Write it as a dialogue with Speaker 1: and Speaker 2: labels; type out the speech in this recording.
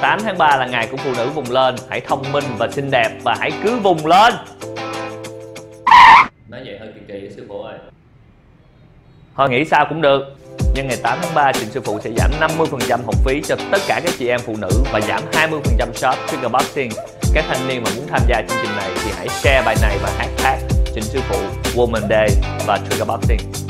Speaker 1: 8 tháng 3 là ngày của phụ nữ vùng lên. Hãy thông minh và xinh đẹp và hãy cứ vùng lên. Nói vậy hơi kỳ kỳ với sư phụ ơi. Thôi nghĩ sao cũng được. Nhưng ngày 8 tháng 3 Trịnh Sư Phụ sẽ giảm 50% học phí cho tất cả các chị em phụ nữ và giảm 20% shop Trigger Boxing. Các thanh niên mà muốn tham gia chương trình này thì hãy share bài này và hashtag Trịnh Sư Phụ Woman Day và Trigger Boxing.